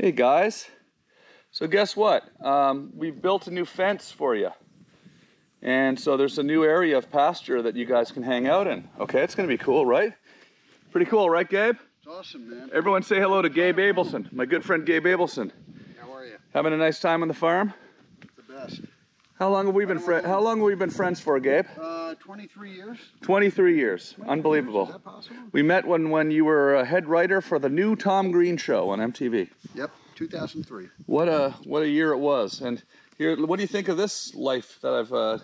Hey guys, so guess what? Um, we've built a new fence for you. And so there's a new area of pasture that you guys can hang out in. Okay, it's gonna be cool, right? Pretty cool, right Gabe? It's awesome, man. Everyone say hello to Gabe Abelson, my good friend Gabe Abelson. How are you? Having a nice time on the farm? The best. How long have we been fri how long have we been friends for, Gabe? Uh, 23 years? 23 years. 23 Unbelievable. Years? Is that possible? We met when when you were a head writer for the new Tom Green show on MTV. Yep, 2003. What a what a year it was. And here, what do you think of this life that I've uh,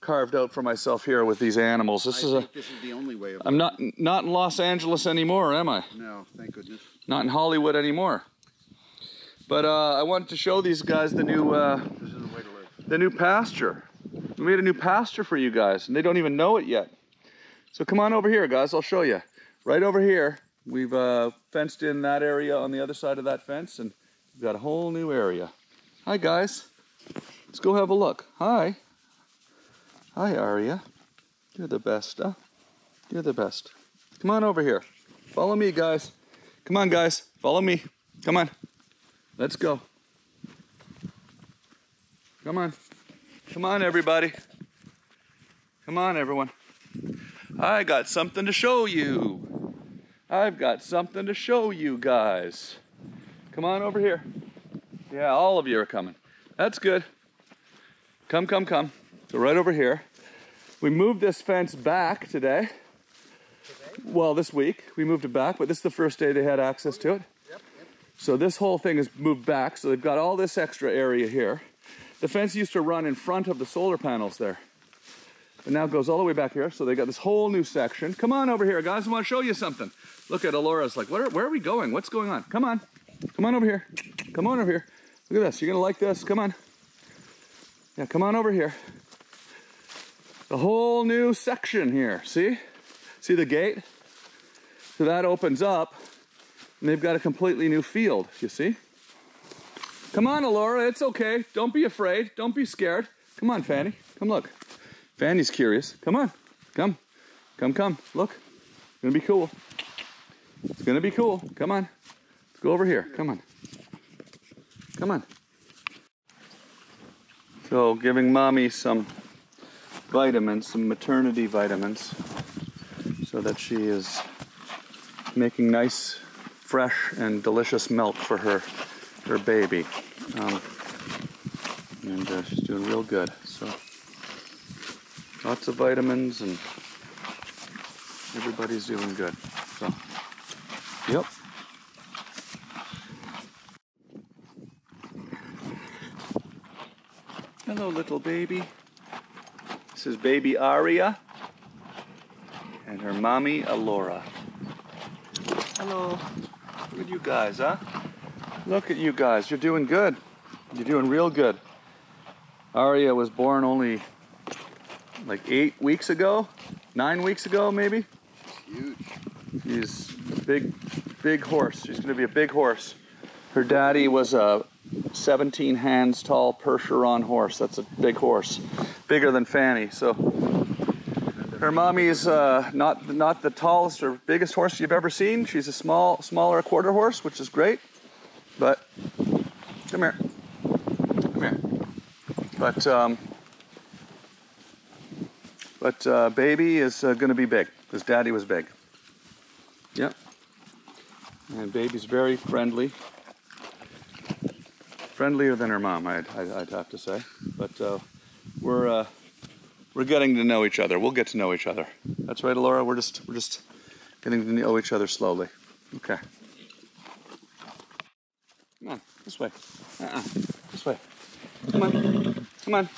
carved out for myself here with these animals? This I is a. think this is the only way of I'm not not in Los Angeles anymore, am I? No, thank goodness. Not in Hollywood anymore. But uh, I wanted to show these guys the new uh, This is the way to live. the new pasture. We made a new pasture for you guys, and they don't even know it yet. So come on over here, guys. I'll show you. Right over here, we've uh, fenced in that area on the other side of that fence, and we've got a whole new area. Hi, guys. Let's go have a look. Hi. Hi, Aria. You're the best, huh? You're the best. Come on over here. Follow me, guys. Come on, guys. Follow me. Come on. Let's go. Come on. Come on, everybody. Come on, everyone. I got something to show you. I've got something to show you guys. Come on over here. Yeah, all of you are coming. That's good. Come, come, come. So, right over here. We moved this fence back today. Well, this week we moved it back, but this is the first day they had access to it. Yep, yep. So this whole thing is moved back, so they've got all this extra area here. The fence used to run in front of the solar panels there. But now it goes all the way back here, so they got this whole new section. Come on over here, guys, I want to show you something. Look at Alora's like, where, where are we going? What's going on? Come on. Come on over here. Come on over here. Look at this. You're going to like this. Come on. Yeah, come on over here. The whole new section here. See? See the gate? So that opens up, and they've got a completely new field, you see? Come on, Alora, it's okay. Don't be afraid. Don't be scared. Come on, Fanny. Come look. Fanny's curious. Come on. Come. Come, come. Look. It's gonna be cool. It's gonna be cool. Come on. Let's go over here. Come on. Come on. So, giving mommy some vitamins, some maternity vitamins, so that she is making nice, fresh, and delicious milk for her her baby. Um, and uh, she's doing real good. So lots of vitamins and everybody's doing good. So yep. Hello, little baby. This is baby Aria and her mommy Alora. Hello. Look at you guys, huh? Look at you guys. You're doing good. You're doing real good. Aria was born only like eight weeks ago, nine weeks ago, maybe. It's huge. She's a big, big horse. She's going to be a big horse. Her daddy was a 17 hands tall Percheron horse. That's a big horse, bigger than Fanny. So her mommy's uh, not not the tallest or biggest horse you've ever seen. She's a small, smaller quarter horse, which is great. But come here, come here. But um, but uh, baby is uh, going to be big. His daddy was big. Yep. And baby's very friendly. Friendlier than her mom, I'd, I'd, I'd have to say. But uh, we're uh, we're getting to know each other. We'll get to know each other. That's right, Laura. We're just we're just getting to know each other slowly. Okay. Come on, this way. Uh-uh. This way. Come on. Come on.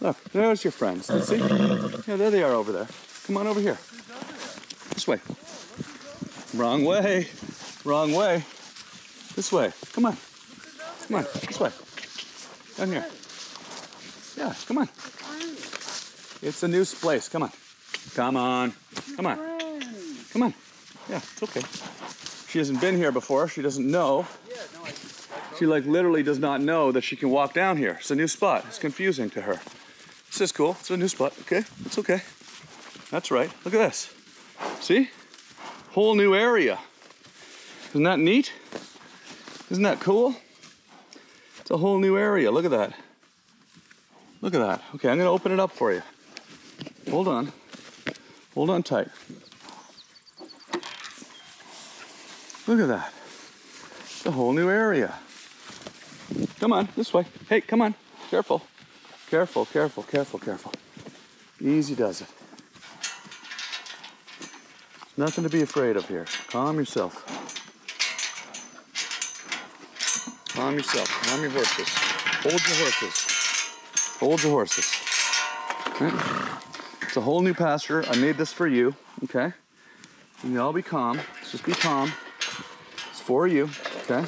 Look, there's your friends. Let's see. Yeah, there they are over there. Come on over here. This way. Wrong way. Wrong way. This way. Come on. Come on. This way. Down here. Yeah, come on. It's a new place. Come on. Come on. Come on. Come on. Yeah, it's okay. She hasn't been here before. She doesn't know. She like literally does not know that she can walk down here. It's a new spot. It's confusing to her. This is cool. It's a new spot. Okay, it's okay. That's right. Look at this. See? Whole new area. Isn't that neat? Isn't that cool? It's a whole new area. Look at that. Look at that. Okay, I'm going to open it up for you. Hold on. Hold on tight. Look at that. It's a whole new area. Come on, this way. Hey, come on. Careful. Careful, careful, careful, careful. Easy does it. Nothing to be afraid of here. Calm yourself. Calm yourself. Calm your horses. Hold your horses. Hold your horses. It's a whole new pasture. I made this for you. Okay. You can all be calm. Just be calm. For you. Okay.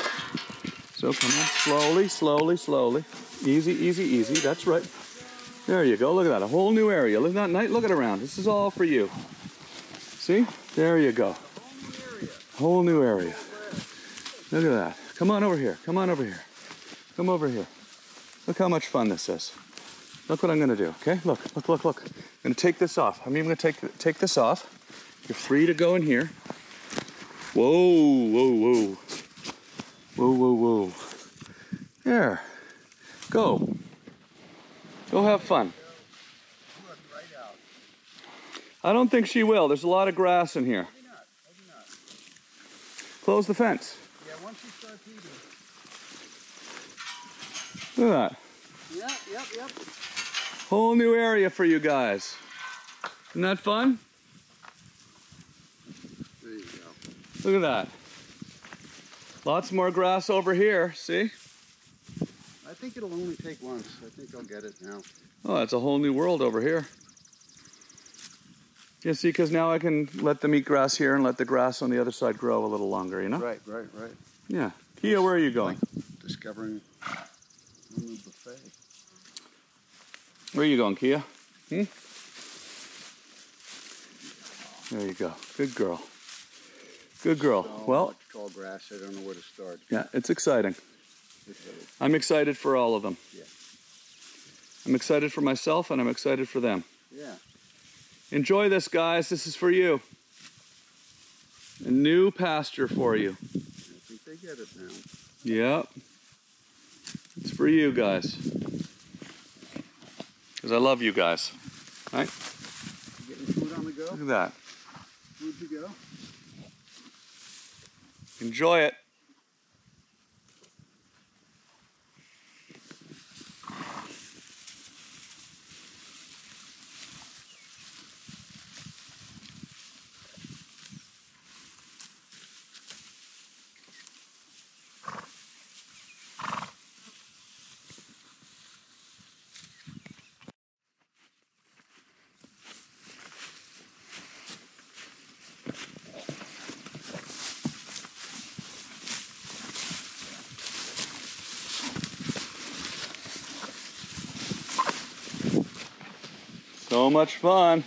So come on. Slowly, slowly, slowly. Easy, easy, easy. That's right. There you go. Look at that. A whole new area. Look at that night. Look at around. This is all for you. See? There you go. Whole new area. Look at that. Come on over here. Come on over here. Come over here. Look how much fun this is. Look what I'm to do. Okay? Look, look, look, look. I'm to take this off. I'm even to take take this off. You're free to go in here. Whoa, whoa, whoa. Whoa, whoa, whoa. There. Go. Go have fun. I don't think she will. There's a lot of grass in here. Maybe not. Maybe not. Close the fence. Yeah, once you start eating. Look at that. Yep, yep, yep. Whole new area for you guys. Isn't that fun? There you go. Look at that. Lots more grass over here. See? I think it'll only take once. I think I'll get it now. Oh, it's a whole new world over here. Yeah, see, because now I can let them eat grass here and let the grass on the other side grow a little longer, you know? Right, right, right. Yeah. Kia, where are you going? Discovering a new buffet. Where are you going, Kia? Hmm? There you go. Good girl. Good girl. So Well, tall grass. I don't know where to start. yeah, it's exciting. I'm excited for all of them. Yeah. I'm excited for myself and I'm excited for them. Yeah. Enjoy this, guys. This is for you. A new pasture for you. I think they get it now. Yep. It's for you guys. Because I love you guys. You getting food on the go? Look at that. Food to go? Enjoy it. So much fun.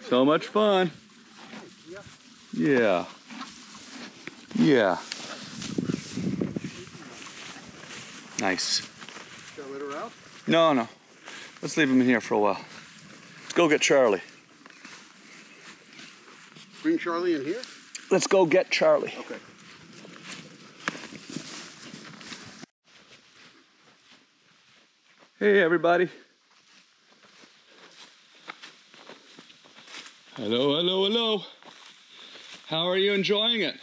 So much fun. Yeah. Yeah. Nice. Shall I let her out? No, no. Let's leave him in here for a while. Let's go get Charlie. Bring Charlie in here? Let's go get Charlie. Okay. Hey, everybody. Hello, hello, hello. How are you enjoying it?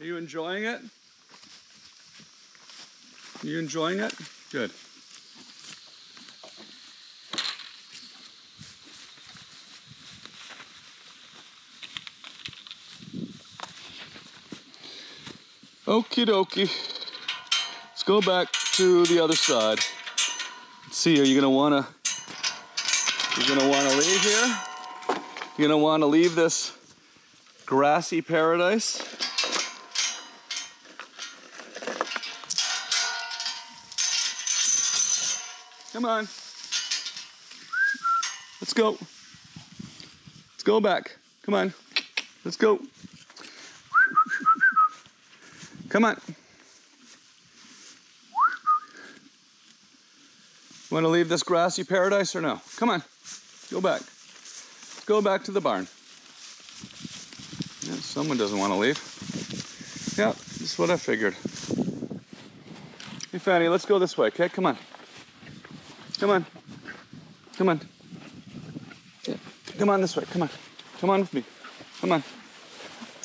Are you enjoying it? Are you enjoying it? Good. Okie dokie. Let's go back to the other side. Let's see, are you gonna wanna you're gonna wanna leave here? You're gonna wanna leave this grassy paradise? Come on. Let's go. Let's go back. Come on. Let's go. Come on. Want to leave this grassy paradise or no? Come on. Go back. Go back to the barn. Yeah, someone doesn't want to leave. Yeah, that's what I figured. Hey, Fanny, let's go this way, okay? Come on. Come on. Come on. Yeah. Come on this way. Come on. Come on with me. Come on.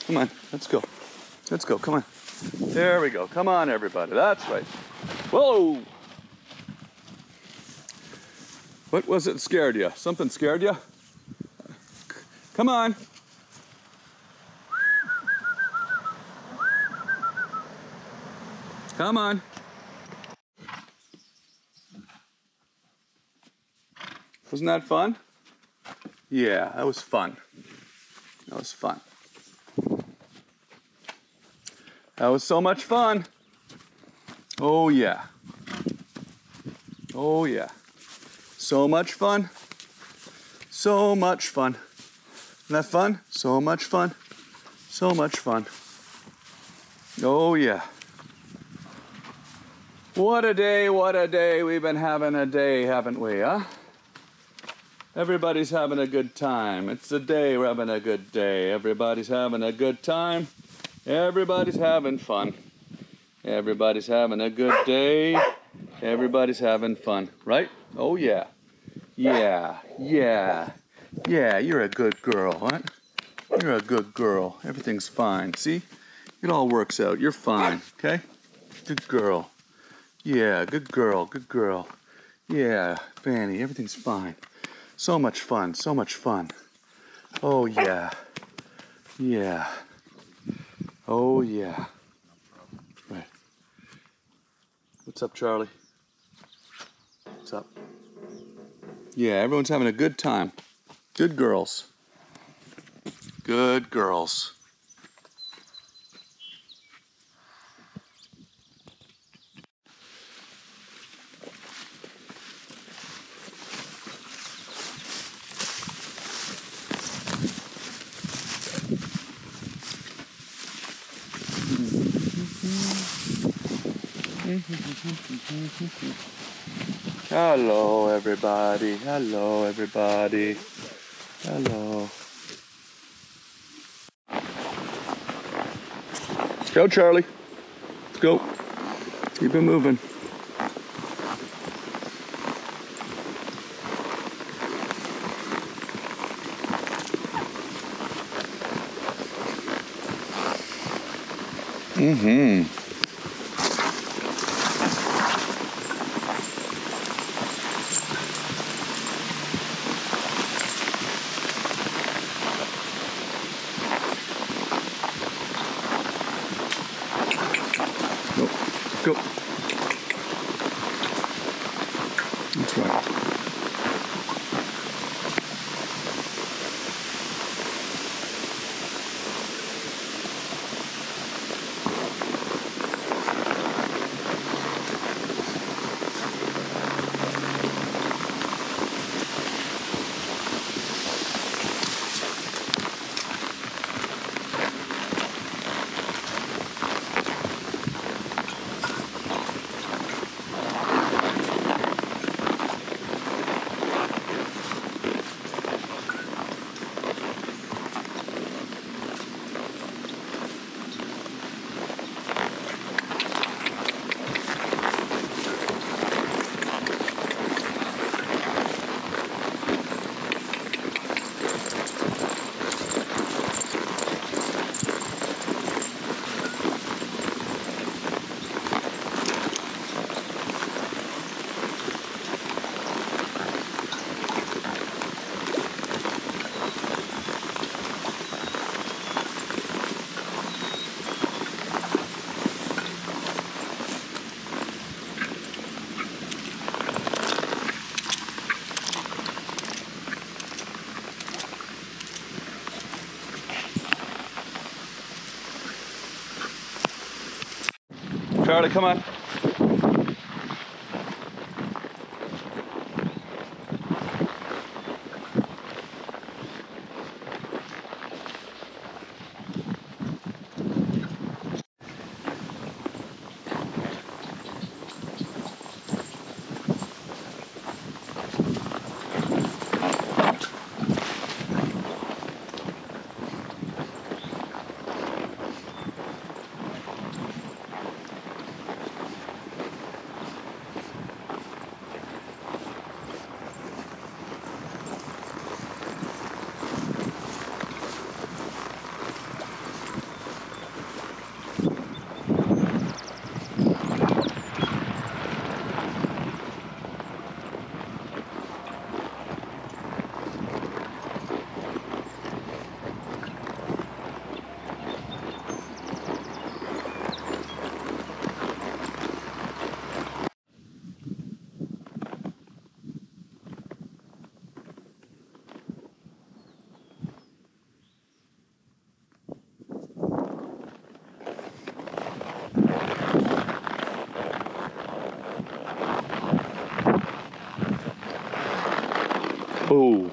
Come on. Let's go. Let's go. Come on. There we go. Come on, everybody. That's right. Whoa! What was it scared you? Something scared you? Come on. Come on. Wasn't that fun? Yeah, that was fun. That was fun. That was so much fun. Oh, yeah. Oh, yeah. So much fun. So much fun. Isn't that fun? So much fun. So much fun. Oh, yeah. What a day, what a day. We've been having a day, haven't we, huh? Everybody's having a good time. It's a day, we're having a good day. Everybody's having a good time. Everybody's having fun. Everybody's having a good day. Everybody's having fun, right? Oh, yeah. Yeah, yeah. Yeah, you're a good girl, huh? You're a good girl. Everything's fine. See? It all works out. You're fine, okay? Good girl. Yeah, good girl, good girl. Yeah, Fanny, everything's fine. So much fun, so much fun. Oh, yeah. Yeah. Oh, yeah. Right. What's up, Charlie? What's up? Yeah, everyone's having a good time. Good girls. Good girls. Hello, everybody. Hello, everybody. Hello. Let's Go, Charlie. Let's go. Keep it moving. Mm-hmm. Charlie, come on. Oh,